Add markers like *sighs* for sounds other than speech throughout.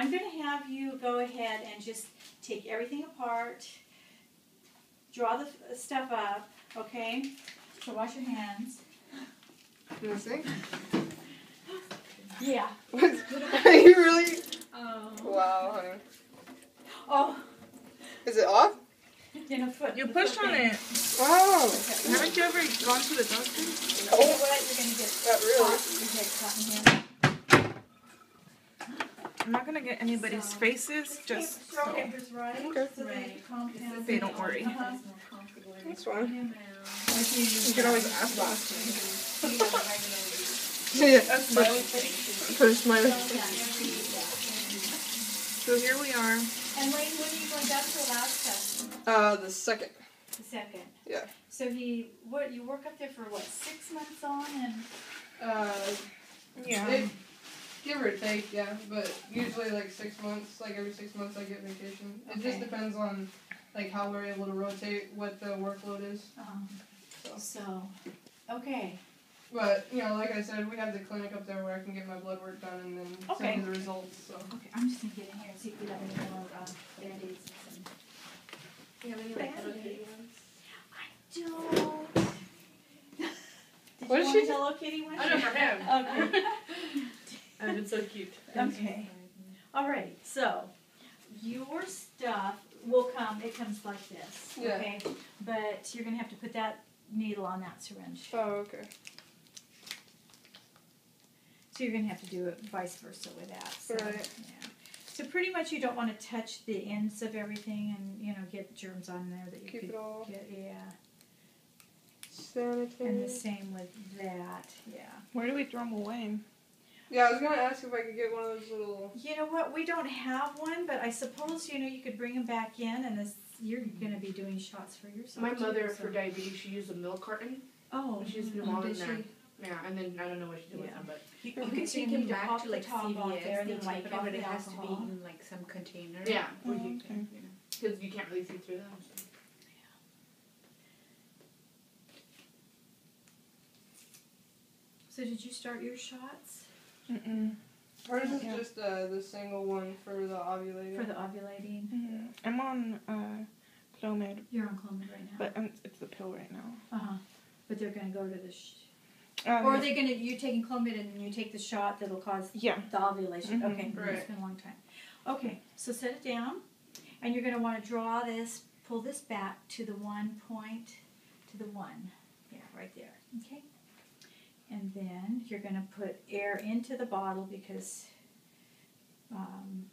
I'm going to have you go ahead and just take everything apart, draw the stuff up, okay? So wash your hands. You wanna see? Yeah. *laughs* Are you really? Oh. Wow, honey. Oh, Is it off? in a foot. You the pushed foot on thing. it. Wow. Haven't you ever gone to the doctor? You know what? You're going to get Not really. caught. You get caught in here. I'm not gonna get anybody's So- faces, just Throw so papers right. Okay. So they they don't worry. Uh-huh. That's fine. You You can always ask last. yeah. smiley face. Put a smiley. So here we are. And Wayne, when are you going back to Alaska? Uh, the second. The second. Yeah. So he, what, you work up there for what, six months on and? Uh, Yeah. it, give or take, yeah. But usually like six months, like every six months I get vacation. It just depends on like how we're able to rotate, what the workload is. Um, So. so, okay. But you know, like I said, we have the clinic up there where I can get my blood work done and then Okay. send you the results. So. Okay, I'm just gonna get in here and see if we have any more, uh, Band-Aids and some. You have any like Hello Kitty ones? Don't. *laughs* Did What you did want she a Hello Kitty one? I know for him. *laughs* Okay. Oh, it's so cute. Okay. All right, so your stuff will come, it comes like this, Yeah. okay? But you're gonna have to put that needle on that syringe. Oh, okay. So you're gonna have to do it vice versa with that, so, Right. yeah. So pretty much you don't wanna touch the ends of everything and, you know, get germs on there that you Keep could it all get, yeah. sanitary. And the same with that, yeah. Where do we throw them away? Yeah, I was gonna ask if I could get one of those little. You know what, we don't have one, but I suppose, you know, you could bring them back in and this, you're gonna be doing shots for yourself My too, mother, so- for diabetes, she used a milk carton. Oh, She's been oh, long in there. Yeah, and then I don't know what she did with them, but You, Okay, you can take them need to back to like top off CVS there and they then wipe wipe it it off but it has to be in like some container. yeah, where Oh, you can, you know, because you can't really see through them. So. So did you start your shots Mm-mm. Hers is Yeah. just uh, the single one for the ovulating. for the ovulating? Mm-mm. I'm on uh, Clomid, You're on Clomid right now. but um, it's the pill right now. Uh huh. But they're gonna go to the. Sh- Um, or are they gonna? You're taking Clomid and then you take the shot that'll cause yeah. the ovulation. Mhm. Okay, Right. it's been a long time. Okay, so set it down, and you're gonna want to draw this, pull this back to the one point, to the one, yeah, right there. Okay, and then you're gonna put air into the bottle because. Um,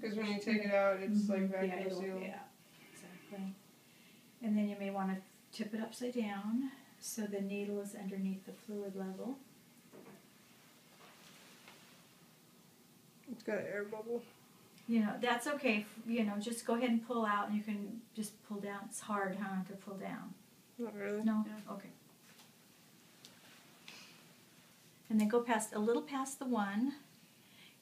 Because when you take it out, it's like Mhm, vacuum yeah, sealed. Yeah, exactly. And then you may want to tip it upside down so the needle is underneath the fluid level. It's got an air bubble. You know, that's okay. You know, just go ahead and pull out and you can just pull down. It's hard, huh, to pull down. Not really. No? Okay. And then go past, a little past the one,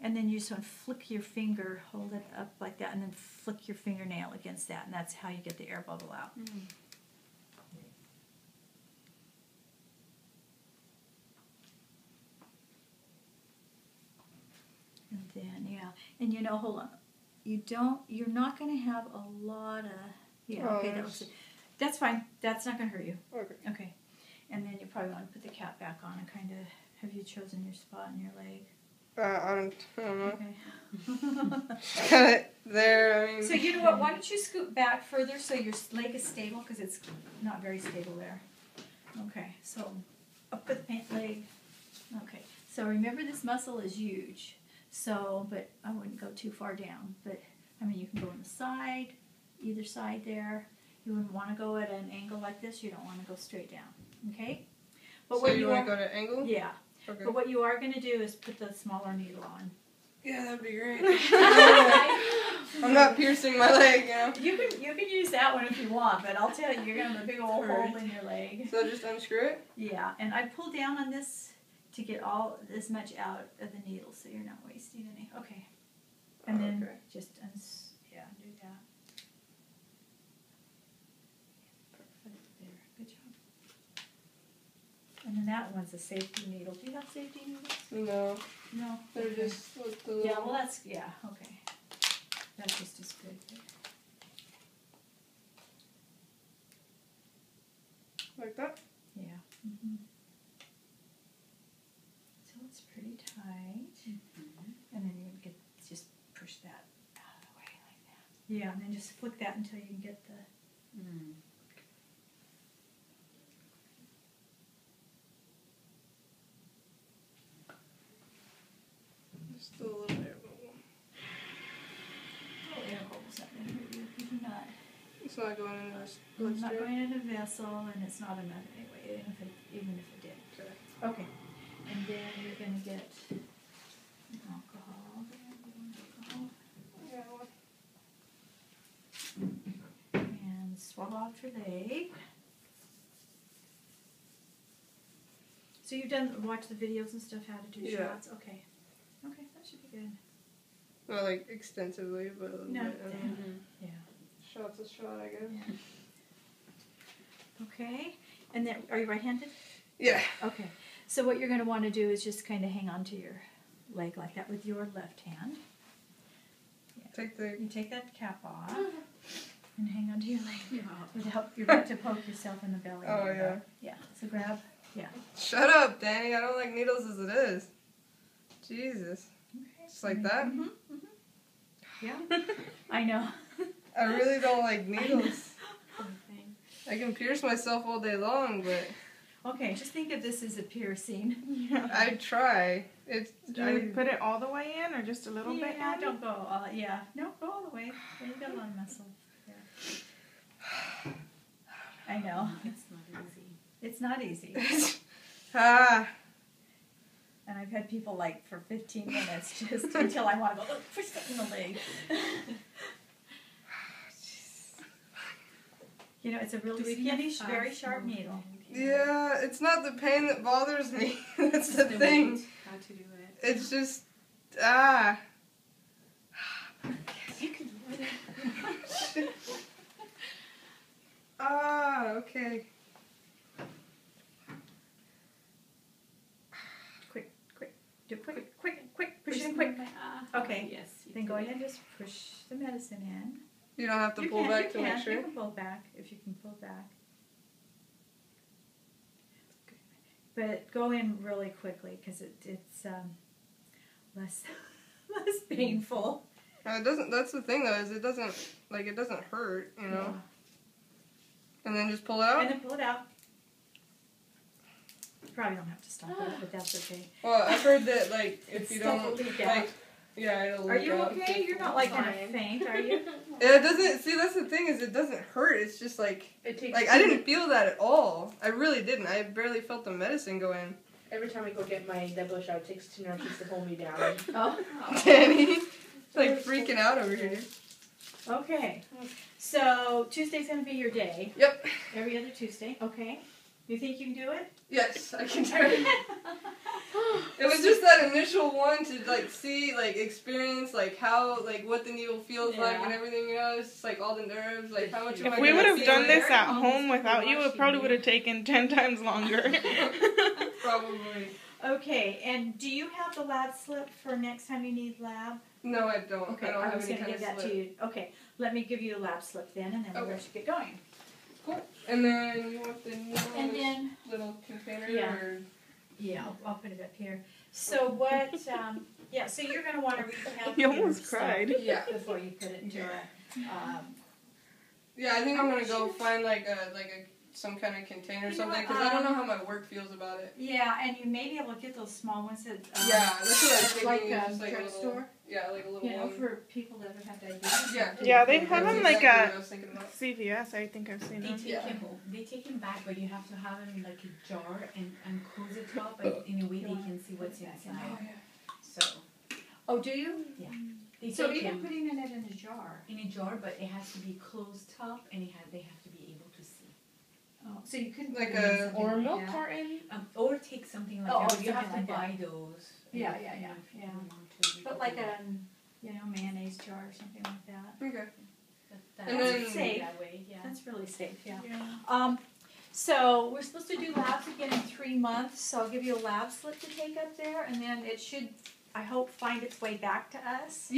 and then you just want to flick your finger, hold it up like that, and then flick your fingernail against that, and that's how you get the air bubble out. Mm-hmm. And then, yeah, and you know, hold on, you don't, you're not going to have a lot of, yeah, Oh, okay, that looks, that's fine. That's not going to hurt you. Okay. Okay. And then you probably want to put the cap back on and kind of, have you chosen your spot in your leg? Uh, I don't. I don't know. Okay. *laughs* There. I mean. so you know what? Why don't you scoot back further so your leg is stable because it's not very stable there. Okay. So up with the pant leg. Okay. So remember this muscle is huge. So, but I wouldn't go too far down. But I mean, you can go on the side, either side there. You wouldn't want to go at an angle like this. You don't want to go straight down. Okay. But so what you you want to go to an angle? yeah. Okay. But what you are going to do is put the smaller needle on. Yeah, that'd be great. *laughs* I'm not piercing my leg, you know. You can you can use that one if you want, but I'll tell you, you're gonna have a big old Alright. hole in your leg. So just unscrew it. Yeah, and I pull down on this to get all this much out of the needle, so you're not wasting any. Okay, and then Okay. just uns yeah do that. Perfect there, good job. And then that one's a safety needle. Do you have safety needles? No, No. they're Okay. just with the Yeah, well, that's, yeah, okay. That's just as good. like that. Yeah. hmm So it's pretty tight. Mhm. And then you get, just push that out of the way like that. Yeah, and then just flick that until you can get the, Just a little bit. oh, air hole's not gonna hurt you. You do not. It's not going in this It's not going in a vessel and it's not enough anyway, even if it, even if it did. Okay. Okay, and then you're gonna get alcohol, alcohol, Yeah, well, and swab out your leg. So you've done, watched the videos and stuff, how to do Yeah. shots, okay. Okay, that should be good. Not like extensively, but a little No, bit. I yeah. Shot's a shot, I guess. Yeah. *laughs* Okay, and then, are you right-handed? Yeah. Okay, so what you're gonna wanna do is just kinda hang on to your leg like that with your left hand. Take the. You take that cap off and hang on to your leg. Without, you're about to poke yourself in the belly. Oh, there. yeah. Yeah, so grab, Yeah. Shut up, Danny. I don't like needles as it is. Jesus. okay. Just like that? hmm hmm Yeah, *laughs* I know. I really don't like *laughs* needles. I can pierce myself all day long, but Okay, just think of this as a piercing. *laughs* Yeah. *laughs* I try. It's. Do I, you put it all the way in or just a little bit? Yeah, don't go all, yeah, no, go all the way. Yeah, you got a lot of muscle there. I know, *sighs* It's not easy. it's not easy. ah. And I've had people like for 15 minutes just until I want to go, look, push that in the leg. You know, it's a really Do skinny, sh- very sharp needle. Yeah, it's not the pain that bothers me. *laughs* That's the The thing. How to do it. It's just. Ah. You can do it. *laughs* Ah, okay. Quick, quick, do it quick, quick, quick, push it in quick. Okay. Yes. you Then go ahead and just push the medicine in. You don't have to you pull can, back to can, make sure. You can pull back if you can pull back. But go in really quickly because it, it's um, less *laughs* less painful. Uh, it doesn't. That's the thing though, is it doesn't like it doesn't hurt, you know. And then just pull it out. And then pull it out. You probably don't have to stop it, but that's okay. Well, I've heard that like if you don't like, out. Yeah, it'll Are you out. okay? You're not like gonna faint, are you? *laughs* It doesn't. See, that's the thing is it doesn't hurt. It's just like It takes like I didn't feel that at all. I really didn't. I barely felt the medicine go in. Every time I go get my double shot, it takes two nurses to hold me down. Oh. *laughs* Danny, like freaking out over here. Okay. So Tuesday's gonna be your day. Yep. Every other Tuesday. Okay. You think you can do it? Yes, I can do it. *laughs* It was just that initial one to like see, like experience, like how, like what the needle feels like and everything. You know, it's just like all the nerves, like how much. If we would have done this at home without you, it probably would have *laughs* taken ten times longer. *laughs* Probably. Okay. And do you have the lab slip for next time you need lab? No, I don't. Okay. I don't I have was any gonna kind give that slip. to you. Okay. Let me give you the lab slip then, and then we'll Okay. you get going. Cool. And then you want the needle And then little container Yeah. or yeah, I'll, I'll put it up here. So what? *laughs* Um, yeah. So you're gonna want to recap. You your almost cried. yeah. *laughs* before you put it into a. Um, Yeah, I think I'm gonna go find like a like a some kind of container or You know something what, because I don't know um, how my work feels about it. yeah, and you may be able to get those small ones that. Um, yeah, that's what I was like thinking. a just like a little, drugstore. Yeah, like a little You know, one. for people that have diabetes. Yeah. Yeah, they have them like exactly a- what I was thinking about. CVS, I think I've seen They them. take Yeah. him they take him back but you have to have him in like a jar and, and close the top and in a way they can see what's inside. Oh, so Oh, do you? Yeah. they So take even putting it in a jar. in a jar but it has to be closed top and it ha- they have to be able to see. Oh, so you couldn't Like put it in a- Or a milk that? carton. Um, or take something like Oh, that. oh, you have to like buy those. Yeah, if- yeah, yeah, if yeah. don't want to, you But like do that. a, you know, mayonnaise jar or something like that. Okay. That- and that's then- safe that way, yeah. That's really safe, yeah. Yeah. Um, So we're supposed to do labs again in three months, so I'll give you a lab slip to take up there, and then it should, I hope, find its way back to us.